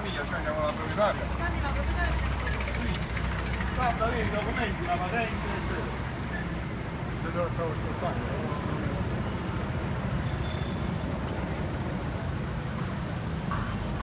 la proprietaria? Quindi la proprietaria Sì. Guarda lì i documenti, la patente, eccetera. Vedo la stavo spostando.